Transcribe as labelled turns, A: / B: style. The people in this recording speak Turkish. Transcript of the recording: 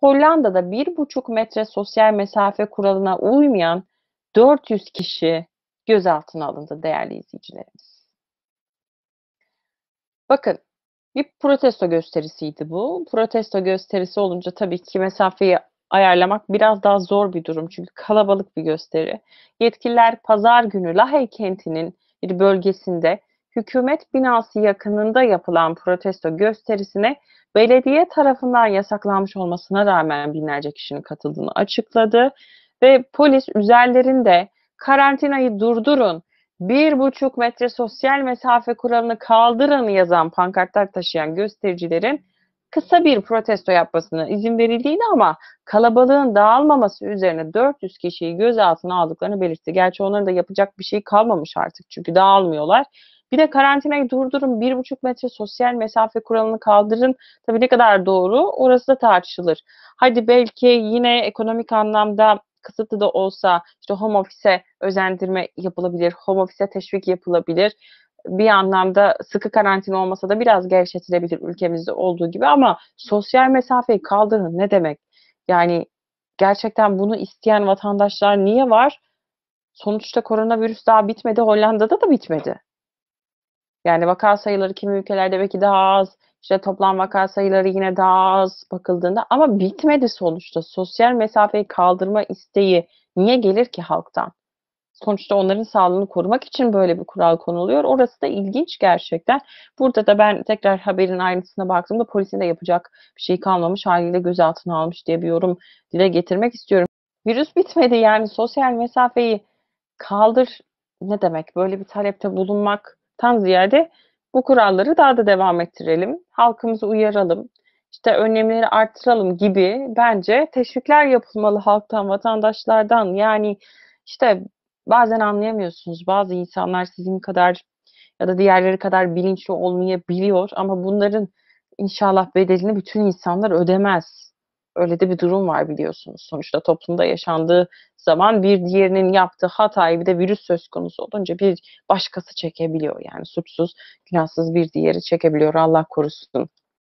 A: Hollanda'da 1,5 metre sosyal mesafe kuralına uymayan 400 kişi gözaltına alındı değerli izleyicilerimiz. Bakın bir protesto gösterisiydi bu. Protesto gösterisi olunca tabii ki mesafeyi ayarlamak biraz daha zor bir durum çünkü kalabalık bir gösteri. Yetkililer pazar günü Lahey kentinin bir bölgesinde hükümet binası yakınında yapılan protesto gösterisine belediye tarafından yasaklanmış olmasına rağmen binlerce kişinin katıldığını açıkladı ve polis üzerlerinde karantinayı durdurun, bir buçuk metre sosyal mesafe kuralını kaldırın yazan pankartlar taşıyan göstericilerin kısa bir protesto yapmasına izin verildiğini ama kalabalığın dağılmaması üzerine 400 kişiyi gözaltına aldıklarını belirtti. Gerçi onların da yapacak bir şey kalmamış artık çünkü dağılmıyorlar. Bir de karantinayı durdurun, bir buçuk metre sosyal mesafe kuralını kaldırın. Tabii ne kadar doğru orası da tartışılır. Hadi belki yine ekonomik anlamda kısıtlı da olsa işte home office'e özendirme yapılabilir, home office'e teşvik yapılabilir. Bir anlamda sıkı karantina olmasa da biraz gevşetilebilir ülkemizde olduğu gibi ama sosyal mesafeyi kaldırın ne demek? Yani gerçekten bunu isteyen vatandaşlar niye var? Sonuçta koronavirüs daha bitmedi, Hollanda'da da bitmedi. Yani vaka sayıları kimi ülkelerde belki daha az, işte toplam vaka sayıları yine daha az bakıldığında ama bitmedi sonuçta. Sosyal mesafeyi kaldırma isteği niye gelir ki halktan? Sonuçta onların sağlığını korumak için böyle bir kural konuluyor. Orası da ilginç gerçekten. Burada da ben tekrar haberin ayrıntısına baktığımda polisin de yapacak bir şey kalmamış haliyle gözaltına almış diye bir yorum dile getirmek istiyorum. Virüs bitmedi yani sosyal mesafeyi kaldır ne demek? Böyle bir talepte bulunmaktan ziyade bu kuralları daha da devam ettirelim. Halkımızı uyaralım. İşte önlemleri arttıralım gibi bence teşvikler yapılmalı halktan, vatandaşlardan. Yani işte bazen anlayamıyorsunuz. Bazı insanlar sizin kadar ya da diğerleri kadar bilinçli olmayabiliyor ama bunların inşallah bedelini bütün insanlar ödemez. Öyle de bir durum var biliyorsunuz. Sonuçta toplumda yaşandığı zaman bir diğerinin yaptığı hatayı bir de virüs söz konusu olunca bir başkası çekebiliyor. Yani suçsuz, günahsız bir diğeri çekebiliyor. Allah korusun.